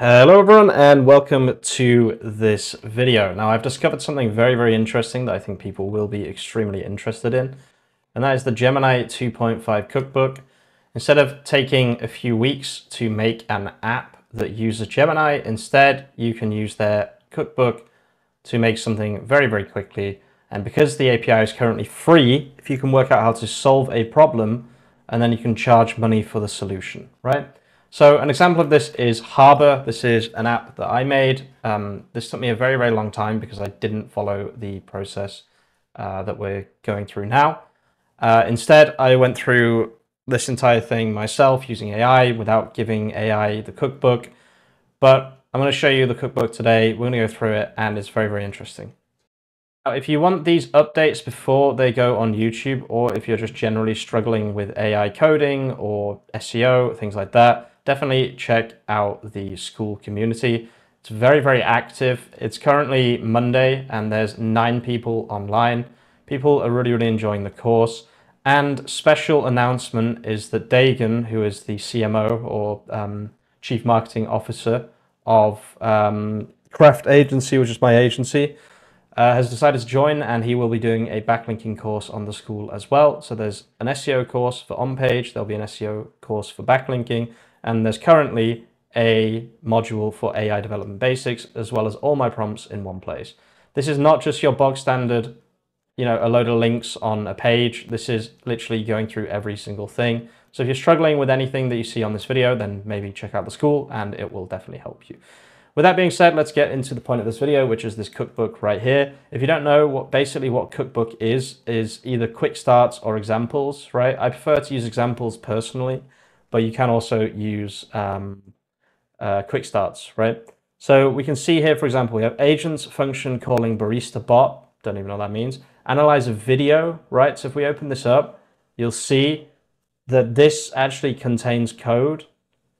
Hello everyone and welcome to this video. Now I've discovered something very, very interesting that I think people will be extremely interested in, and that is the Gemini 2.5 cookbook. Instead of taking a few weeks to make an app that uses Gemini, instead you can use their cookbook to make something very, very quickly. And because the API is currently free, if you can work out how to solve a problem, and then you can charge money for the solution, right? So an example of this is Harbor. This is an app that I made. Um, this took me a very, very long time because I didn't follow the process uh, that we're going through now. Uh, instead, I went through this entire thing myself using AI without giving AI the cookbook. But I'm going to show you the cookbook today. We're going to go through it and it's very, very interesting. Now, if you want these updates before they go on YouTube, or if you're just generally struggling with AI coding or SEO, things like that, definitely check out the Skool community. It's very, very active. It's currently Monday and there's nine people online. People are really, really enjoying the course. And special announcement is that Dagan, who is the CMO or um, Chief Marketing Officer of um, Craft Agency, which is my agency, uh, has decided to join and he will be doing a backlinking course on the Skool as well. So there's an SEO course for on-page, there'll be an SEO course for backlinking, and there's currently a module for AI development basics, as well as all my prompts in one place. This is not just your bog standard, you know, a load of links on a page. This is literally going through every single thing. So if you're struggling with anything that you see on this video, then maybe check out the Skool and it will definitely help you. With that being said, let's get into the point of this video, which is this cookbook right here. If you don't know what basically what cookbook is, is either quick starts or examples, right? I prefer to use examples personally but you can also use um, uh, quick starts, right? So we can see here, for example, we have agents function calling barista bot, don't even know what that means, analyze a video, right? So if we open this up, you'll see that this actually contains code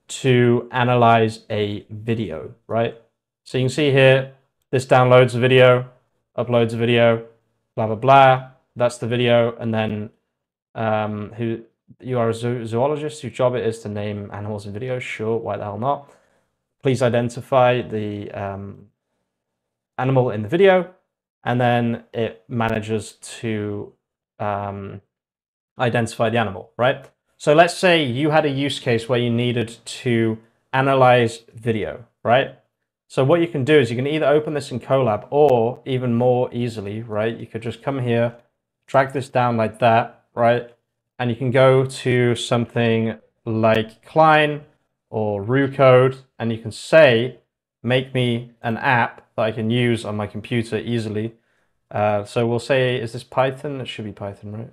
to analyze a video, right? So you can see here, this downloads a video, uploads a video, blah, blah, blah. That's the video. And then um, who you are a zo zoologist whose job it is to name animals in videos. Sure, why the hell not? Please identify the um, animal in the video, and then it manages to um, identify the animal, right? So let's say you had a use case where you needed to analyze video, right? So what you can do is you can either open this in Colab or even more easily, right? You could just come here, drag this down like that, right? And you can go to something like Cline or Roo Code, and you can say, make me an app that I can use on my computer easily. Uh, so we'll say, is this Python? It should be Python, right?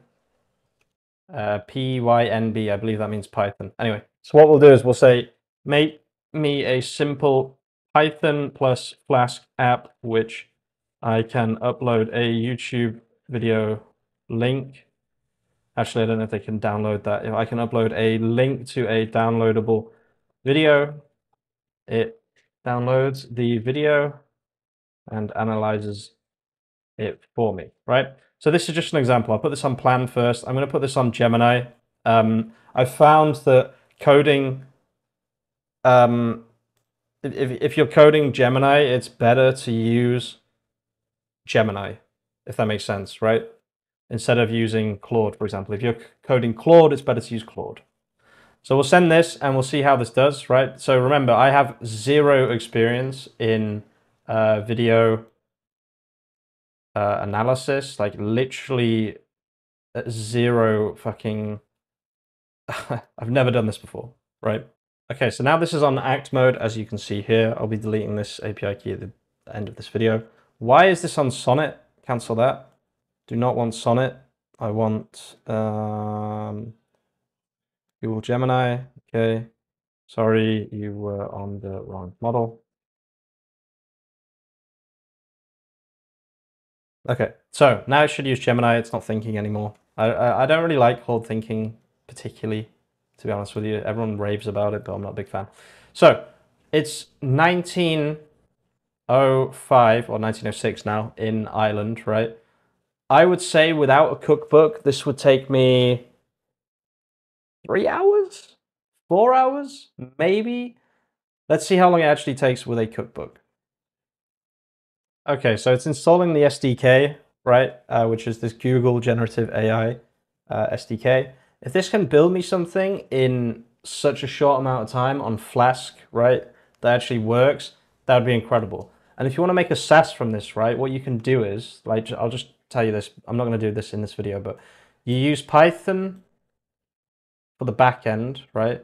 Uh, P-Y-N-B, I believe that means Python. Anyway, so what we'll do is we'll say, make me a simple Python plus Flask app, which I can upload a YouTube video link Actually, I don't know if they can download that. If I can upload a link to a downloadable video, it downloads the video and analyzes it for me, right? So this is just an example. I'll put this on plan first. I'm going to put this on Gemini. Um, I found that coding, um, if, if you're coding Gemini, it's better to use Gemini, if that makes sense, right? Instead of using Claude, for example. If you're coding Claude, it's better to use Claude. So we'll send this and we'll see how this does, right? So remember, I have zero experience in uh, video uh, analysis, like literally uh, zero fucking, I've never done this before, right? Okay, so now this is on act mode, as you can see here. I'll be deleting this API key at the end of this video. Why is this on Sonnet? Cancel that do not want Sonnet. I want um, Google Gemini. Okay. Sorry, you were on the wrong model. Okay, so now it should use Gemini. It's not thinking anymore. I, I, I don't really like Claude thinking particularly, to be honest with you. Everyone raves about it, but I'm not a big fan. So it's 1905 or 1906 now in Ireland, right? I would say without a cookbook, this would take me three hours, four hours, maybe. Let's see how long it actually takes with a cookbook. Okay, so it's installing the SDK, right, uh, which is this Google Generative AI uh, SDK. If this can build me something in such a short amount of time on Flask, right, that actually works, that would be incredible. And if you want to make a SaaS from this, right, what you can do is, like, I'll just tell you this. I'm not going to do this in this video, but you use Python for the back end, right?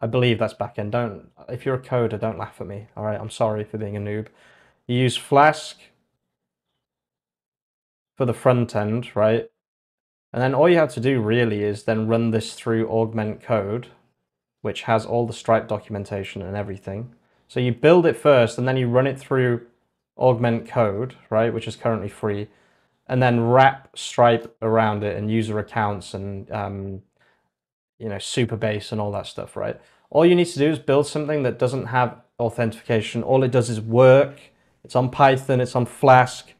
I believe that's backend. Don't, if you're a coder, don't laugh at me. All right, I'm sorry for being a noob. You use Flask for the front end, right? And then all you have to do really is then run this through Augment Code, which has all the Stripe documentation and everything. So you build it first and then you run it through Augment Code, right, which is currently free, and then wrap Stripe around it and user accounts and um, you know Supabase and all that stuff, right? All you need to do is build something that doesn't have authentication. All it does is work. It's on Python. It's on Flask,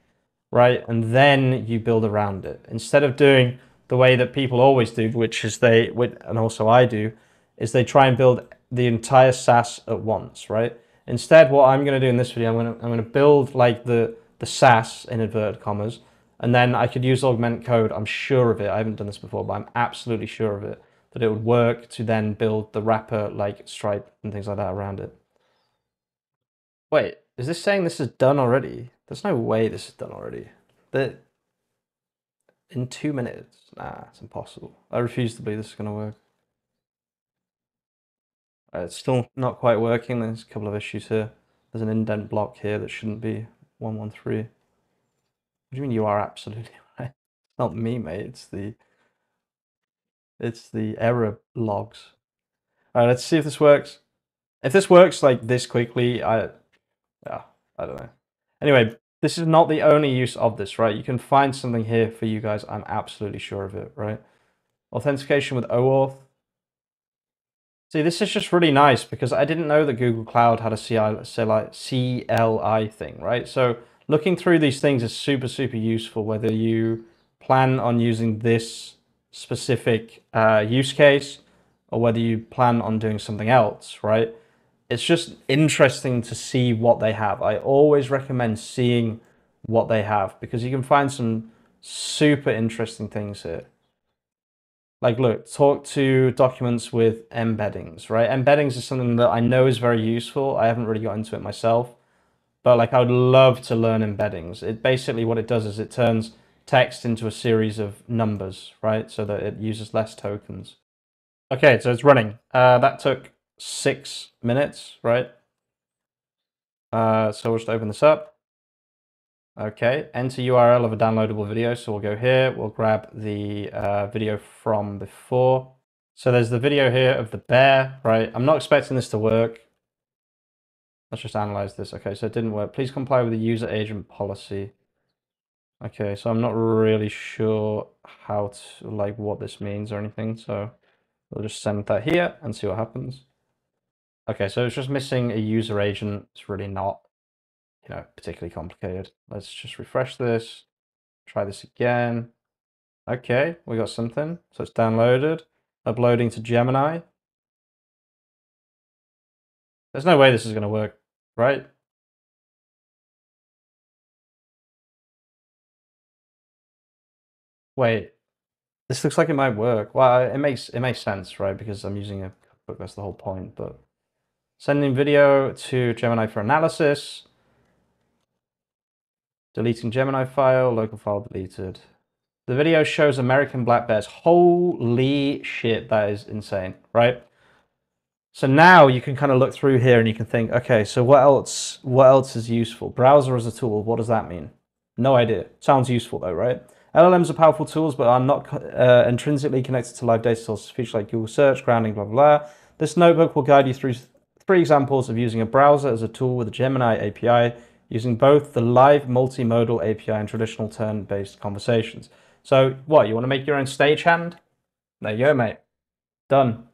right? And then you build around it instead of doing the way that people always do, which is they, and also I do, is they try and build the entire SaaS at once, right? Instead, what I'm going to do in this video, I'm going to, I'm going to build like the, the SaaS in inverted commas, and then I could use augment code. I'm sure of it. I haven't done this before, but I'm absolutely sure of it, that it would work to then build the wrapper like Stripe and things like that around it. Wait, is this saying this is done already? There's no way this is done already. That in two minutes? Nah, it's impossible. I refuse to believe this is going to work. Uh, it's still not quite working. There's a couple of issues here. There's an indent block here that shouldn't be 113. Do you mean you are absolutely right? It's not me, mate. It's the it's the error logs. All right, let's see if this works. If this works like this quickly, I yeah, I don't know. Anyway, this is not the only use of this, right? You can find something here for you guys. I'm absolutely sure of it, right? Authentication with OAuth. See, this is just really nice because I didn't know that Google Cloud had a CLI thing, right? So looking through these things is super, super useful, whether you plan on using this specific uh, use case or whether you plan on doing something else, right? It's just interesting to see what they have. I always recommend seeing what they have because you can find some super interesting things here. Like, look, talk to documents with embeddings, right? Embeddings is something that I know is very useful. I haven't really got into it myself, but like, I would love to learn embeddings. It basically what it does is it turns text into a series of numbers, right? So that it uses less tokens. Okay, so it's running. Uh, that took six minutes, right? Uh, so we'll just open this up. Okay, enter URL of a downloadable video. So we'll go here, we'll grab the uh, video from before. So there's the video here of the bear, right? I'm not expecting this to work. Let's just analyze this. Okay, so it didn't work. Please comply with the user agent policy. Okay, so I'm not really sure how to, like, what this means or anything. So we'll just send that here and see what happens. Okay, so it's just missing a user agent. It's really not you know, particularly complicated. Let's just refresh this, try this again. Okay, we got something. So it's downloaded, uploading to Gemini. There's no way this is going to work, right? Wait, this looks like it might work. Well, it makes it makes sense, right? Because I'm using a book. That's the whole point. But sending video to Gemini for analysis. Deleting Gemini file, local file deleted. The video shows American black bears. Holy shit, that is insane, right? So now you can kind of look through here and you can think, okay, so what else what else is useful? Browser as a tool, what does that mean? No idea. Sounds useful though, right? LLMs are powerful tools, but are not uh, intrinsically connected to live data sources, features like Google search, grounding, blah, blah, blah. This notebook will guide you through three examples of using a browser as a tool with a Gemini API using both the live multimodal API and traditional turn-based conversations. So what, you want to make your own stagehand? There you go, mate. Done.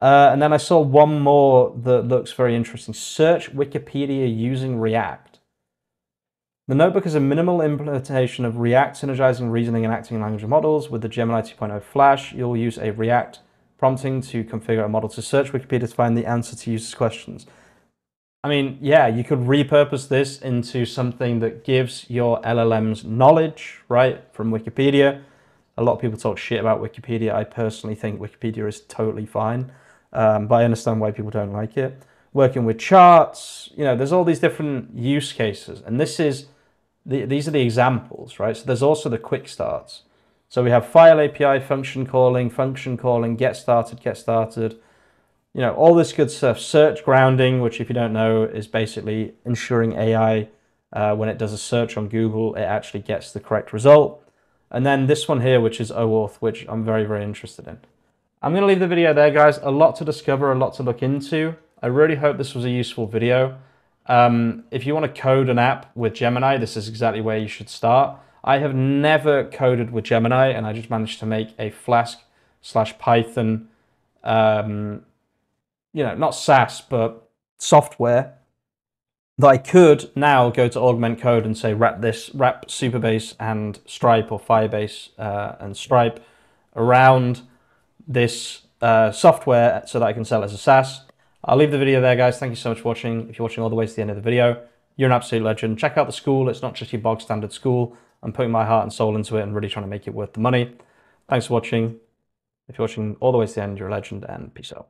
Uh, and then I saw one more that looks very interesting. Search Wikipedia using React. The notebook is a minimal implementation of React synergizing reasoning and acting language models. With the Gemini 2.0 Flash, you'll use a React prompting to configure a model to search Wikipedia to find the answer to users' questions. I mean, yeah, you could repurpose this into something that gives your LLMs knowledge, right, from Wikipedia. A lot of people talk shit about Wikipedia. I personally think Wikipedia is totally fine, um, but I understand why people don't like it. Working with charts, you know, there's all these different use cases, and this is the, these are the examples, right? So there's also the quick starts. So we have file API, function calling, function calling, get started, get started. You know, all this good stuff. Search grounding, which if you don't know, is basically ensuring AI, uh, when it does a search on Google, it actually gets the correct result. And then this one here, which is OAuth, which I'm very, very interested in. I'm going to leave the video there, guys. A lot to discover, a lot to look into. I really hope this was a useful video. Um, if you want to code an app with Gemini, this is exactly where you should start. I have never coded with Gemini, and I just managed to make a Flask slash Python, um, you know, not SaaS, but software that I could now go to Augment Code and say wrap this, wrap Supabase and Stripe or Firebase uh, and Stripe around this uh, software so that I can sell as a SaaS. I'll leave the video there, guys. Thank you so much for watching. If you're watching all the way to the end of the video, you're an absolute legend. Check out the Skool. It's not just your bog standard Skool. I'm putting my heart and soul into it and really trying to make it worth the money. Thanks for watching. If you're watching all the way to the end, you're a legend and peace out.